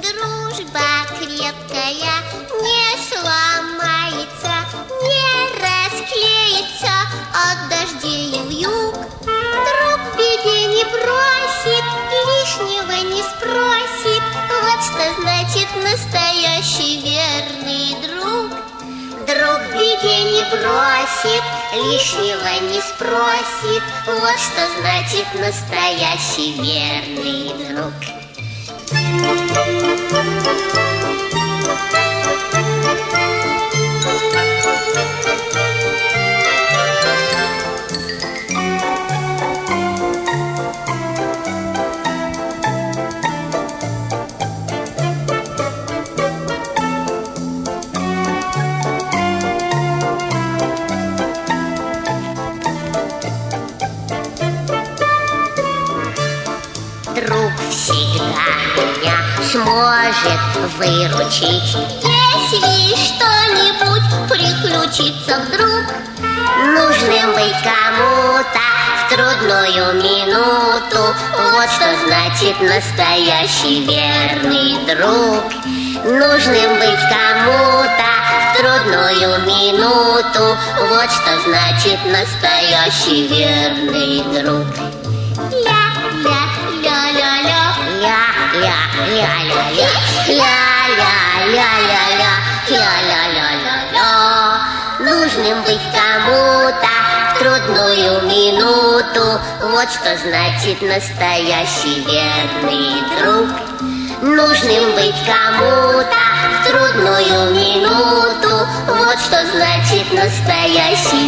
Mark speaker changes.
Speaker 1: Дружба крепкая не сломается, не расклеится от дождей в юг. Друг беде не бросит, лишнего не спросит. Вот что значит настоящий верный друг. Друг беде не бросит, лишнего не спросит. Вот что значит настоящий верный Друг всегда меня сможет выручить. Если что-нибудь приключится вдруг Нужным быть кому-то в трудную минуту. Вот что значит настоящий верный друг. Нужным быть кому-то в трудную минуту. Вот что значит настоящий верный друг Ля-ля-ля-ля-ля Ля-ля-ля-ля-ля Ля-ля-ля-ля-ля Нужным быть кому-то в трудную минуту. Вот что значит настоящий верный друг. Нужным быть кому-то в трудную минуту. Вот что значит настоящий